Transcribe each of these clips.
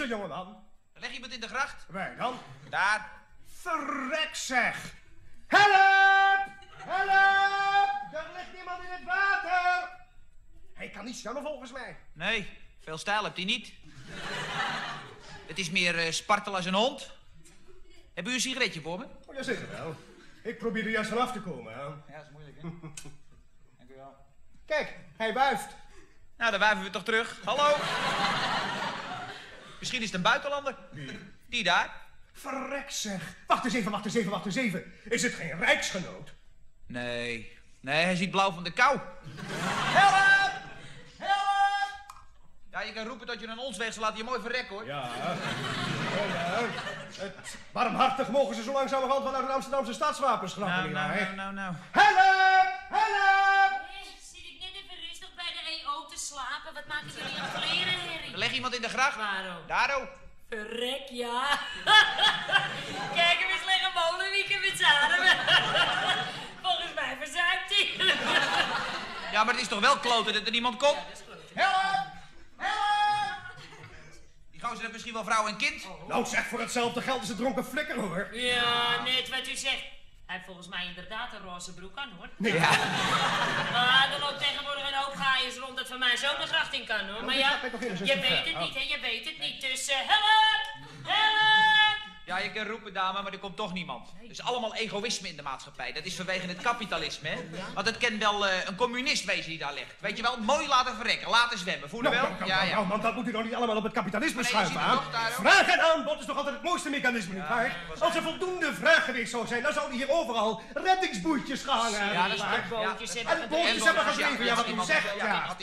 er, jongeman? Ligt iemand in de gracht. Waar dan? Daar. Verrek zeg! Help! Help! Er ligt iemand in het water! Hij kan niet zwemmen volgens mij. Nee, veel stijl hebt hij niet. Het is meer eh, spartel als een hond. Hebben u een sigaretje voor me? Oh, ja, zeker wel. Ik probeer er juist vanaf te komen. Hè. Ja, dat is moeilijk, hè? Dank u wel. Kijk, hij wuift. Nou, dan wuiven we toch terug. Hallo? Misschien is het een buitenlander. Die daar? Verrek zeg. Wacht eens even, wacht eens even, wacht eens even. Is het geen rijksgenoot? Nee. Nee, hij ziet blauw van de kou. Help! Help! Ja, je kan roepen dat je een ons weg, ze laten je mooi verrekken, hoor. Ja. Oh, ja. Het, barmhartig mogen ze zo langzamerhand wel uit het Amsterdamse stadswapens schrappen, Nou, nou, nou, nou, nou. Er iemand in de gracht. Waarom? Daar, oh. Verrek, ja. Kijk hem eens liggen molenwieken met z'n adem. Volgens mij verzuipt hij. Ja, maar het is toch wel kloten dat er niemand komt? Help! Help! Die gozer heeft misschien wel vrouw en kind. Nou zeg, voor hetzelfde geld is het dronken flikker, hoor. Ja, net wat u zegt. Hij heeft volgens mij inderdaad een roze broek aan, hoor. Ja. Maar er loopt tegenwoordig een hoop gaaiers rond dat van mij zo de gracht in kan, hoor. Maar dit ja, je weet het niet, hè. Je weet het niet. Dus, eh! Ja, je kan roepen, dame, maar er komt toch niemand. Er is allemaal egoïsme in de maatschappij. Dat is vanwege het kapitalisme, hè? Want het kan wel eh, een communist wezen die daar ligt. Weet je wel, mooi laten verrekken, laten zwemmen. Voel je Nou, wel? nou, nou, Ja, nou, ja. nou, man, dat moet u nog niet allemaal op het kapitalisme nee, schuiven, ook? Vraag en aanbod is toch altijd het mooiste mechanisme, nietwaar? Als er voldoende vraag geweest zou zijn, dan zouden hier overal reddingsboeitjes gehangen hebben, Ja, dat is waar. bootjes En bootjes hebben ja, gedreven, ja, wat u iemand- zegt, ja!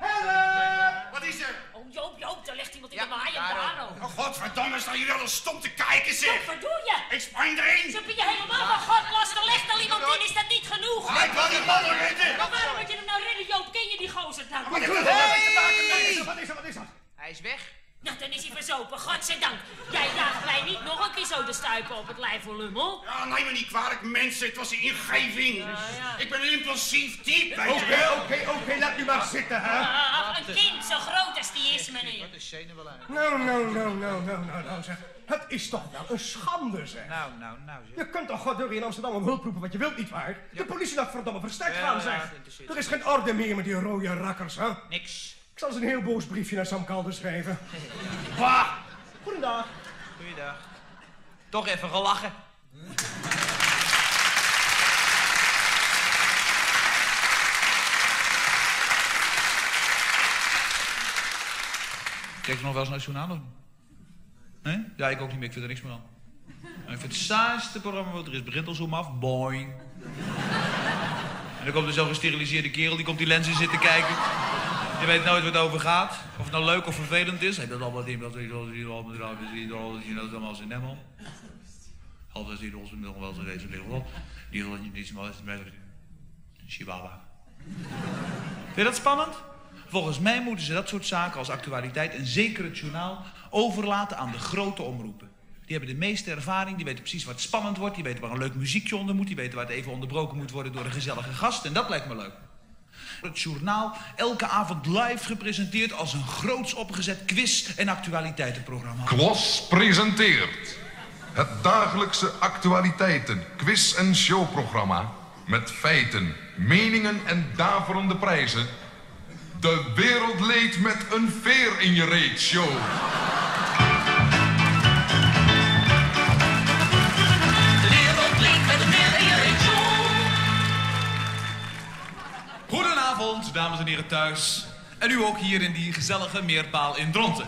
Help! Wat is er? Oh, Joop, Joop, daar ligt iemand in Ja, de ook. ook. Oh, godverdomme, staan jullie al stom te kijken, Wat zeg! verdoe je? Ik spring erin! Zo ben je helemaal van God los, er ligt al iemand in, is dat niet genoeg? Ik wil die man redden! Maar waarom moet je hem nou redden, Joop? Ken je die gozer nou? Wat te Wat is wat is dat, wat is dat? Hij is weg. Nou, dan is hij verzopen, godzijdank. Jij jaagt mij niet nog een keer zo de stuipen op het lijf voor lummel. Ja, neem me niet kwalijk, mensen. Het was een ingeving. ja. Ik ben een impulsief type, Oké, oké, oké, laat u maar zitten, hè. Een kind zo groot als die is, meneer. Wat is zenuw wel uit. Nou, nou, nou, nou, nou, nou, nou, zeg. Het is toch wel een schande, zeg. Nou, nou, nou, zeg. Je kunt toch goddoor in Amsterdam om hulp roepen wat je wilt, nietwaar? De politie laat verdomme versterkt Ja, gaan, zeg. dat Er is geen orde meer met die rode rakkers, hè? Niks. Ik zal eens een heel boos briefje naar Sam Kalder schrijven. Bah! Goedendag. Goeiedag. Toch even gelachen. Kijk je nog wel eens naar het journaal? Nee? Ja, ik ook niet meer. Ik vind er niks meer aan. Ik vind het saaiste programma wat er is. Begint al zo af. Boing. En dan komt er zo'n gesteriliseerde kerel. Die komt die lenzen zitten kijken. Je weet nooit wat het over gaat. Of het nou leuk of vervelend is. Hij doet allemaal dingen. Dat is al die al met raar. Die al die dat allemaal zijn nemmel. Altijd zien onze nog wel eens deze liggen op. Die wil niet meer met Chihuahua. Vind je dat spannend? Volgens mij moeten ze dat soort zaken als actualiteit en zeker het journaal overlaten aan de grote omroepen. Die hebben de meeste ervaring, die weten precies wat spannend wordt, die weten waar een leuk muziekje onder moet, die weten waar het even onderbroken moet worden door een gezellige gast en dat lijkt me leuk. Het journaal elke avond live gepresenteerd als een groots opgezet quiz- en actualiteitenprogramma. Klos presenteert het dagelijkse actualiteiten, quiz- en showprogramma met feiten, meningen en daverende prijzen. De wereld leed met een veer in je reet show. Goedenavond, dames en heren thuis. En u ook hier in die gezellige meerpaal in Dronten.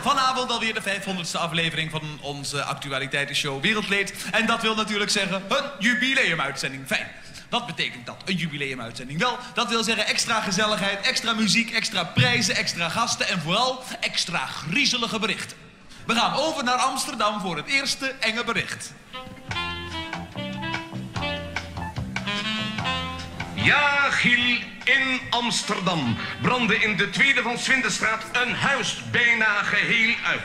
Vanavond alweer de 500ste aflevering van onze actualiteitenshow Wereldleed. En dat wil natuurlijk zeggen een jubileumuitzending. Fijn. Wat betekent dat, een jubileumuitzending? Wel, dat wil zeggen extra gezelligheid, extra muziek, extra prijzen, extra gasten en vooral extra griezelige berichten. We gaan over naar Amsterdam voor het eerste enge bericht. Ja, Giel, in Amsterdam brandde in de tweede van Swindestraat een huis bijna geheel uit.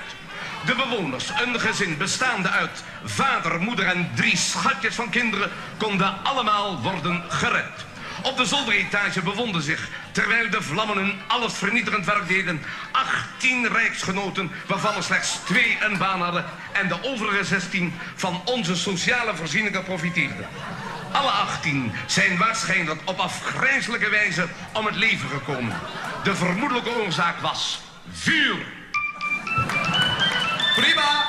De bewoners, een gezin bestaande uit vader, moeder en drie schatjes van kinderen, konden allemaal worden gered. Op de zolderetage bevonden zich, terwijl de vlammen hun alles vernietigend werk deden, 18 rijksgenoten, waarvan er slechts twee een baan hadden en de overige 16 van onze sociale voorzieningen profiteerden. Alle 18 zijn waarschijnlijk op afgrijzelijke wijze om het leven gekomen. De vermoedelijke oorzaak was vuur. Prima.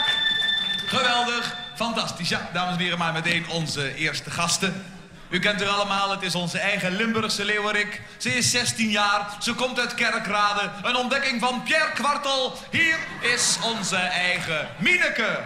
Geweldig. Fantastisch. Ja, dames en heren, maar meteen onze eerste gasten. U kent haar allemaal, het is onze eigen Limburgse leeuwerik. Ze is 16 jaar, ze komt uit Kerkrade. Een ontdekking van Pierre Kwartel. Hier is onze eigen Mineke.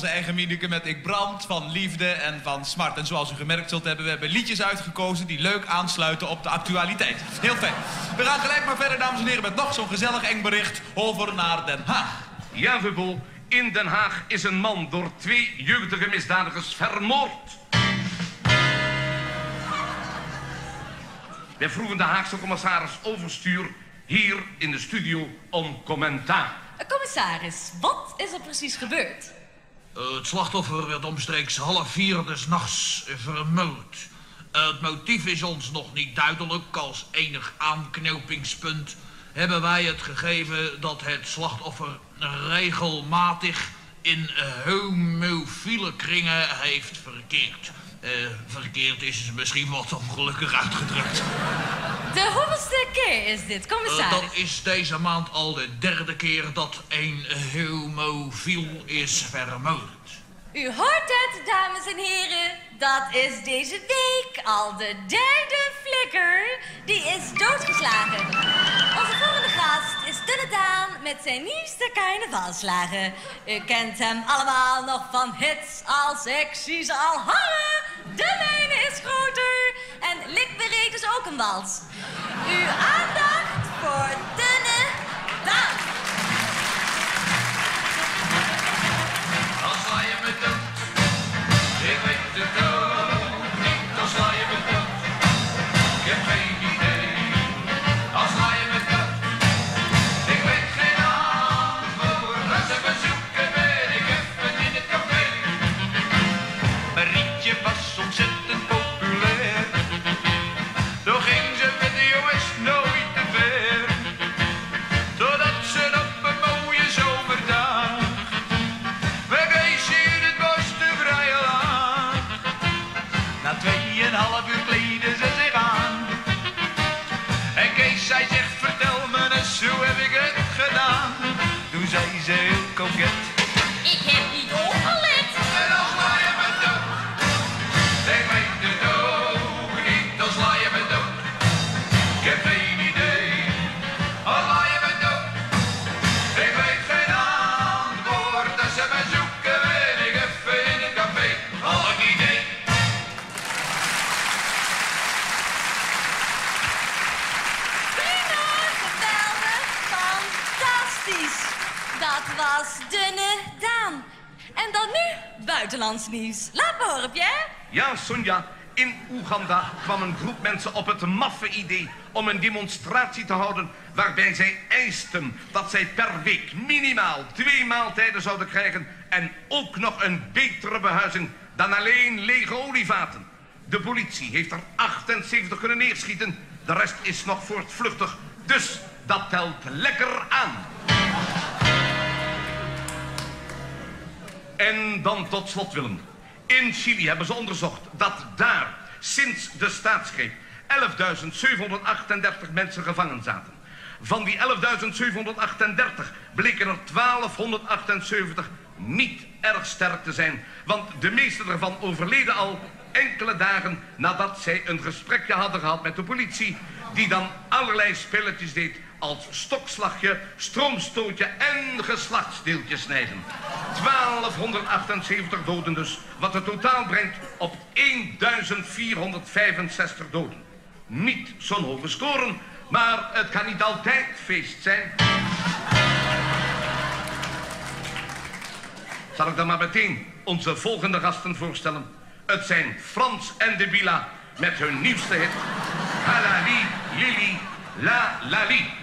Onze eigen Mineke met Ik brand van liefde en van smart. En zoals u gemerkt zult hebben, we hebben liedjes uitgekozen die leuk aansluiten op de actualiteit. Heel fijn. We gaan gelijk maar verder, dames en heren, met nog zo'n gezellig eng bericht over naar Den Haag. Ja, Vubbel, in Den Haag is een man door twee jeugdige misdadigers vermoord. Wij vroegen de Haagse commissaris Overstuur hier in de studio om commentaar. Commissaris, wat is er precies gebeurd? Eh, het slachtoffer werd omstreeks half vier des nachts vermoord. Het motief is ons nog niet duidelijk. Als enig aanknopingspunt hebben wij het gegeven dat het slachtoffer regelmatig in homofiele kringen heeft verkeerd. Eh, verkeerd is misschien wat ongelukkig uitgedrukt. De hoeveelste keer is dit, commissaris? dat is deze maand al de derde keer dat een homofiel is vermoord. U hoort het, dames en heren. Dat is deze week al de derde flikker. Die is doodgeslagen. Onze volgende gast is Dunne Daan met zijn nieuwste carnavalslagen. U kent hem allemaal nog van hits als Ik zie ze al hangen. De mijne is groter. En Likbereed is ook een wals. Uw aandacht voor Laat me horen, Pierre. Ja, Sonja, in Oeganda kwam een groep mensen op het maffe idee om een demonstratie te houden waarbij zij eisten dat zij per week minimaal twee maaltijden zouden krijgen en ook nog een betere behuizing dan alleen lege olievaten. De politie heeft er 78 kunnen neerschieten, de rest is nog voortvluchtig, dus dat telt lekker aan. En dan tot slot, Willem. In Chili hebben ze onderzocht dat daar sinds de staatsgreep 11.738 mensen gevangen zaten. Van die 11.738 bleken er 1278 niet erg sterk te zijn. Want de meeste ervan overleden al enkele dagen nadat zij een gesprekje hadden gehad met de politie... die dan allerlei spelletjes deed als stokslagje, stroomstootje en geslachtsdeeltjes snijden. 1278 doden dus, wat het totaal brengt op 1465 doden. Niet zo'n hoge scoren, maar het kan niet altijd feest zijn. Zal ik dan maar meteen onze volgende gasten voorstellen. Het zijn Frans en de Bila met hun nieuwste hit. Halali, Lili, La Lali.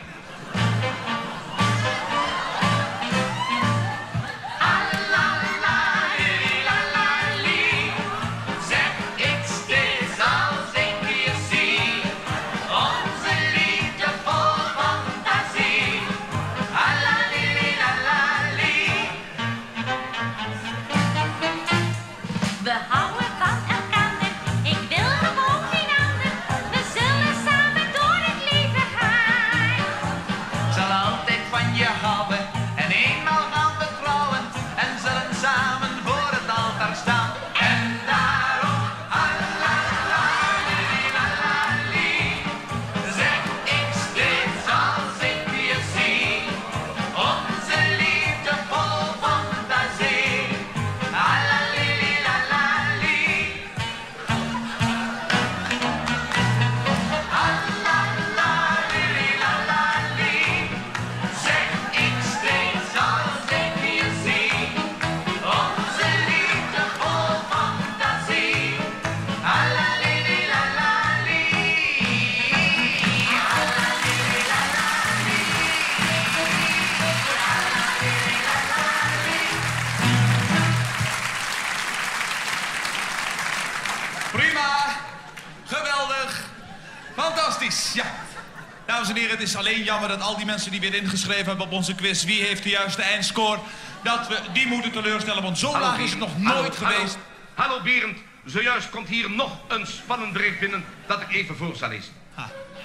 Is alleen jammer dat al die mensen die weer ingeschreven hebben op onze quiz... wie heeft de juiste eindscore, dat we die moeten teleurstellen. Want zo laag is het nog Hallo, nooit hallo. geweest. Hallo Berend, zojuist komt hier nog een spannend bericht binnen dat ik even voor zal lezen.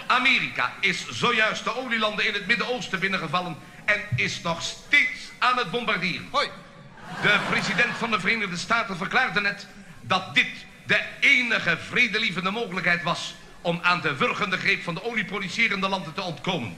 Amerika is zojuist de olielanden in het Midden-Oosten binnengevallen en is nog steeds aan het bombarderen. Hoi. De president van de Verenigde Staten verklaarde net dat dit de enige vredelievende mogelijkheid was om aan de wurgende greep van de olieproducerende landen te ontkomen.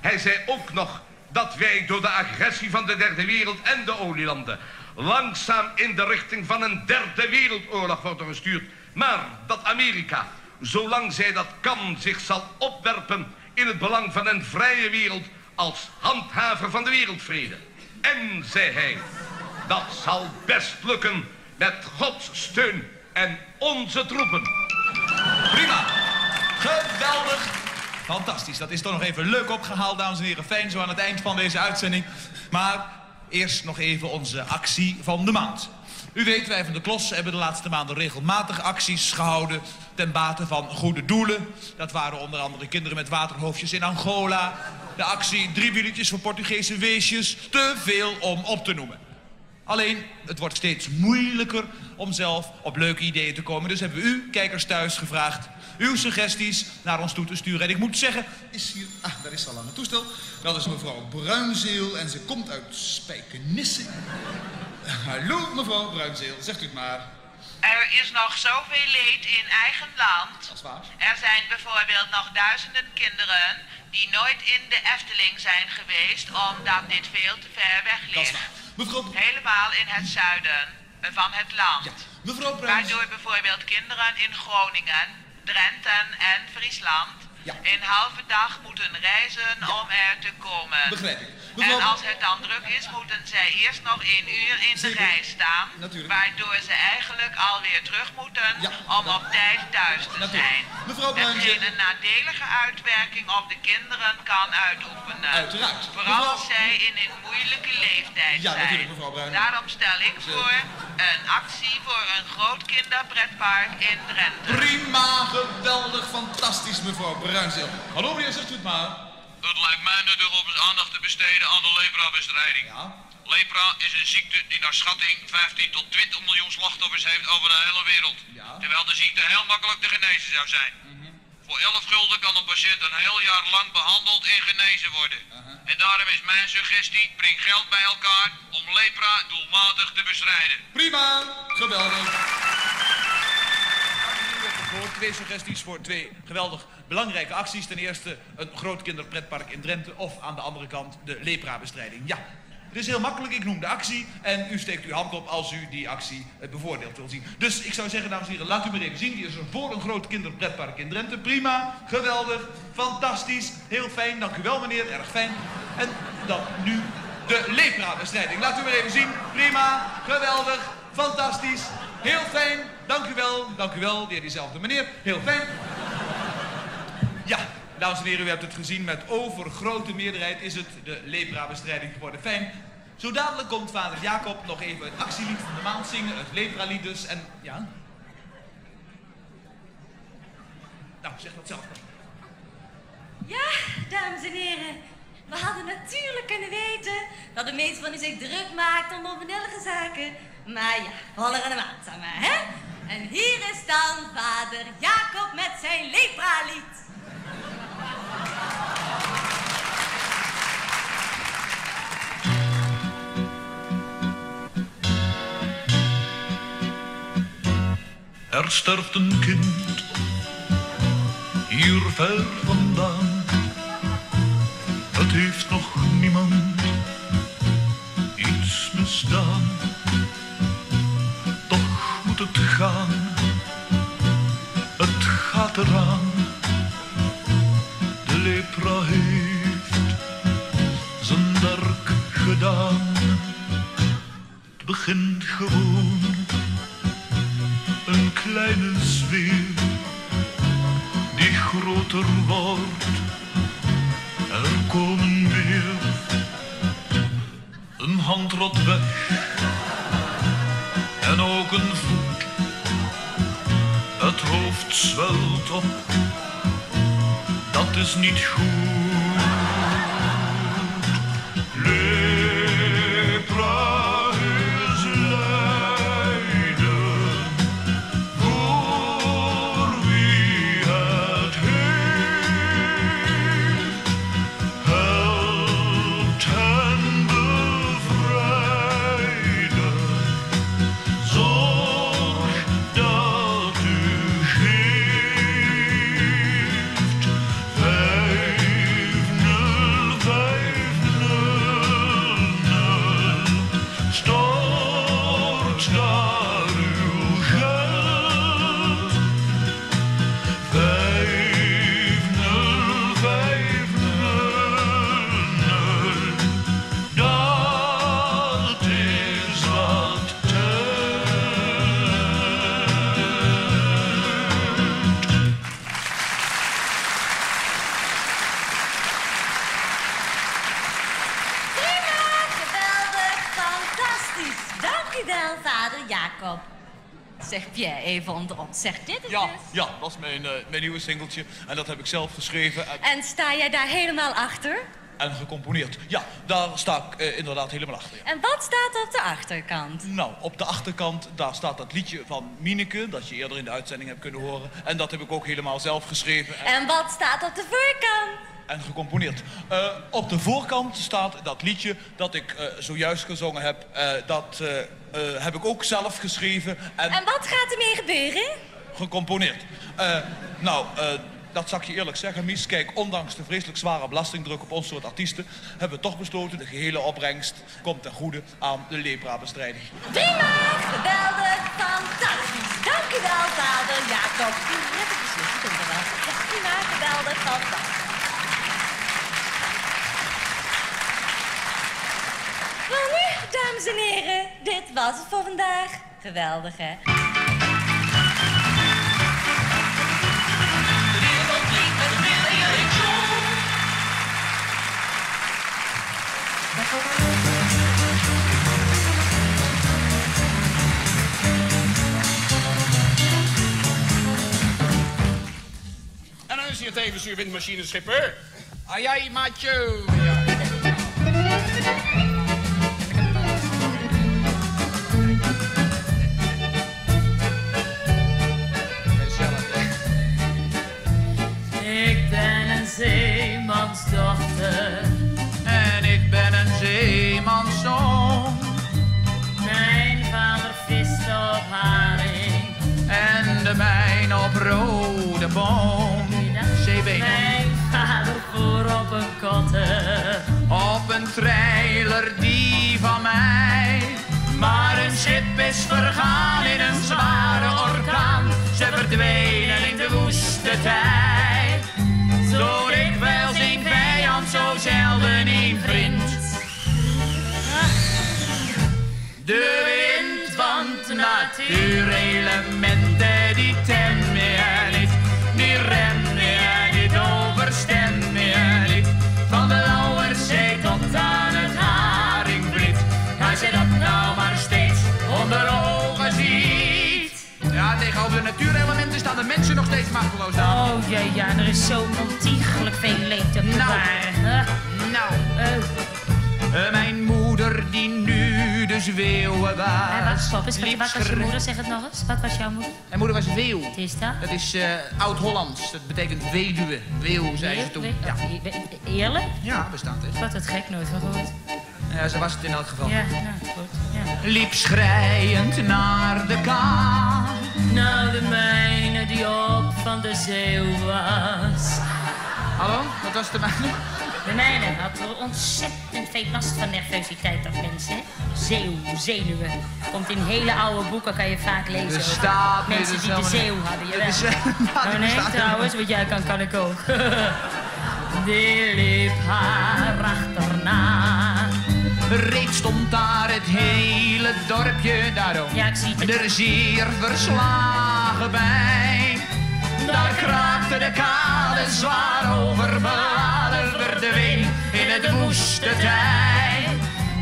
Hij zei ook nog dat wij door de agressie van de derde wereld en de olielanden langzaam in de richting van een derde wereldoorlog worden gestuurd. Maar dat Amerika, zolang zij dat kan, zich zal opwerpen in het belang van een vrije wereld als handhaver van de wereldvrede. En, zei hij, dat zal best lukken met Gods steun en onze troepen. Prima. Geweldig. Fantastisch. Dat is toch nog even leuk opgehaald, dames en heren. Fijn zo aan het eind van deze uitzending. Maar eerst nog even onze actie van de maand. U weet, wij van de Klos hebben de laatste maanden regelmatig acties gehouden... ten bate van goede doelen. Dat waren onder andere kinderen met waterhoofdjes in Angola. De actie Drie wieletjes voor Portugese weesjes. Te veel om op te noemen. Alleen, het wordt steeds moeilijker om zelf op leuke ideeën te komen. Dus hebben we u, kijkers thuis, gevraagd uw suggesties naar ons toe te sturen. En ik moet zeggen, is hier... Ah, daar is al aan het toestel. Dat is mevrouw Bruinzeel en ze komt uit Spijkenisse. Hallo, mevrouw Bruinzeel, zegt u het maar. Er is nog zoveel leed in eigen land. Dat is waar. Er zijn bijvoorbeeld nog duizenden kinderen die nooit in de Efteling zijn geweest omdat dit veel te ver weg ligt. Mevrouw... Helemaal in het zuiden van het land. Mevrouw Bruinzeel... Waardoor bijvoorbeeld kinderen in Groningen, Drenthe en Friesland in halve dag moeten reizen om er te komen. Begrijp ik. En als het dan druk is, moeten zij eerst nog één uur in de rij staan. Natuurlijk. Waardoor ze eigenlijk alweer terug moeten om op tijd thuis te zijn. Mevrouw Bruinzeel- Hetgeen een nadelige uitwerking op de kinderen kan uitoefenen. Uiteraard. Vooral Mevrouw- als zij in een moeilijke leeftijd Ja, zijn. natuurlijk, mevrouw Bruin. Daarom stel ik voor een actie voor een groot kinderpretpark in Drenthe. Prima, geweldig, fantastisch, mevrouw Bruinzeel. Hallo meneer, zegt u het maar. Het lijkt mij nuttig om eens aandacht te besteden aan de lepra-bestrijding. Lepra is een ziekte die naar schatting 15 tot 20 miljoen slachtoffers heeft over de hele wereld. Terwijl de ziekte heel makkelijk te genezen zou zijn. Voor 11 gulden kan een patiënt een heel jaar lang behandeld en genezen worden. En daarom is mijn suggestie, breng geld bij elkaar om lepra doelmatig te bestrijden. Prima, geweldig. Twee suggesties voor twee geweldig belangrijke acties. Ten eerste een groot kinderpretpark in Drenthe of aan de andere kant de lepra-bestrijding. Ja, het is heel makkelijk. Ik noem de actie en u steekt uw hand op als u die actie eh, bevoordeeld wil zien. Dus ik zou zeggen, dames en heren, laat u maar even zien. Die is er voor een groot kinderpretpark in Drenthe. Prima, geweldig, fantastisch, heel fijn. Dank u wel meneer, erg fijn. En dan nu de lepra-bestrijding. Laat u maar even zien. Prima, geweldig, fantastisch, heel fijn. Dank u wel, dank u wel. Weer diezelfde meneer, heel fijn. Ja, dames en heren, u hebt het gezien. Met overgrote meerderheid is het de lepra-bestrijding geworden. Fijn. Zo dadelijk komt vader Jacob nog even het actielied van de maand zingen. Het lepra-lied dus. En ja? Nou, zeg dat zelf. Ja, dames en heren. We hadden natuurlijk kunnen weten dat de meeste van u zich druk maakt om onbenullige zaken. Maar ja, volgende maand dan maar, hè? En hier is dan vader Jacob met zijn lepra-lied. Er sterft een kind, hier ver vandaan. Het heeft nog niemand iets misdaan. Het gaan, het gaat eraan. De lepra heeft zijn werk gedaan. Het begint gewoon een kleine zweer die groter wordt. Er komen meer. Een hand rot weg zwelt op, dat is niet goed. Wel, vader Jacob. Zeg Pierre even onder ons, zeg dit het Ja, dus. ja, dat is mijn, eh, mijn nieuwe singeltje. En dat heb ik zelf geschreven en, En sta jij daar helemaal achter? en gecomponeerd. Ja, daar sta ik eh, inderdaad helemaal achter. ja. En wat staat op de achterkant? Nou, op de achterkant, daar staat dat liedje van Mineke, dat je eerder in de uitzending hebt kunnen horen. En dat heb ik ook helemaal zelf geschreven en, En wat staat op de voorkant? En gecomponeerd. Eh, op de voorkant staat dat liedje dat ik eh, zojuist gezongen heb. Eh, dat heb ik ook zelf geschreven en, En wat gaat ermee gebeuren? gecomponeerd. Nou, dat zal ik je eerlijk zeggen, Mies. Kijk, ondanks de vreselijk zware belastingdruk op ons soort artiesten... hebben we toch besloten, de gehele opbrengst komt ten goede aan de lepra-bestrijding. Prima, geweldig, fantastisch. Dank u wel, vader Jacob. Wel. Ja, prima, geweldig, fantastisch. Nu, dames en heren, dit was het voor vandaag. Geweldig, hè? En dan is hier windmachineschipper. Ah, jij, maatje. Ik een zeemansdochter. En ik ben een zeemanszoon. Mijn vader viste op haring. En de mijn op rode boom. Mijn vader voer op een kotter. Op een trailer die van mij. Maar een schip is vergaan in een zware orkaan. Ze verdwenen in de woeste tijd. Zelden een vriend. De wind van natuurelementen Ja, tegenover de natuurelementen staan de mensen nog steeds machteloos daar. Oh jee, ja, er is zo ontiegelijk veel leed te bewaren. Huh? Nou, Eh, eh, mijn moeder die nu dus weeuwen was. eh, wacht, stop eens. Wat, wat was je moeder? Zeg het nog eens. Wat was jouw moeder? Mijn moeder was weeuw. Wat is dat? Dat is eh, oud-Hollands. Dat betekent weduwe. Weeuw, zei ze toen. Ja. E- Eerlijk? Ja, bestaat dus. Wat het gek, nooit van gehoord. Ja, ze was het in elk geval. Ja, nou, goed. Ja. Liep naar de kaart. Nou, de mijne die op van de zeeuw was. Hallo, wat was de mijne? De mijne had er ontzettend veel last van nervositeit, dat mensen. Zeeuw, zenuwen. Komt in hele oude boeken, kan je vaak lezen. Er staat Mensen die de zeeuw hadden, jawel. nou, nee, trouwens, wat jij kan, kan ik ook. Die liep haar achterna. Reeds stond daar het hele dorpje daarom. Ja, ik zie het. Er zeer verslagen bij. Daar kraakte de kade zwaar overbeladen, verdween in het woeste tij.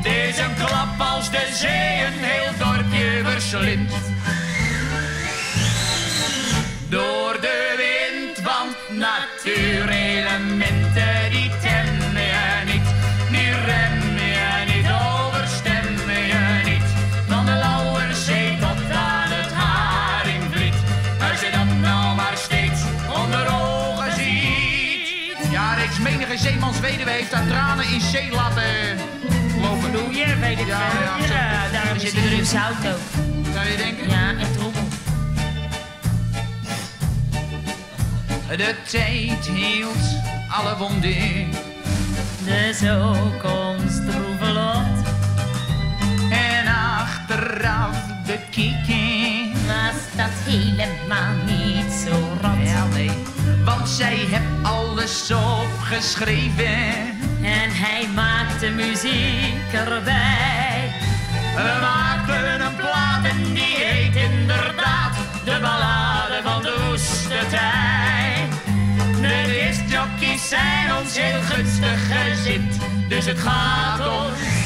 Deze klap als de zee een heel dorpje verslindt. Door de wind, want natuurelementen reeds menige zeemansweduwe heeft haar tranen in zee laten lopen. Doe je, weet ik Ja, wel. ja, zo. Ja, daarom zit in zout ook. Zou je denken? Ja, en troebel. De tijd hield alle wonden. De zoekkomst droeve lot. En achteraf bekeken Was dat helemaal niet zo rot. Nee, want zij heeft alles opgeschreven. En hij maakte muziek erbij. We maakten een plaat en die heet inderdaad de ballade van de woeste tijd. De discjockeys zijn ons heel gunstig gezind, dus het gaat ons